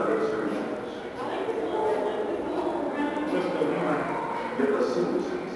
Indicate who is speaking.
Speaker 1: Just
Speaker 2: a minute.
Speaker 1: Give us some.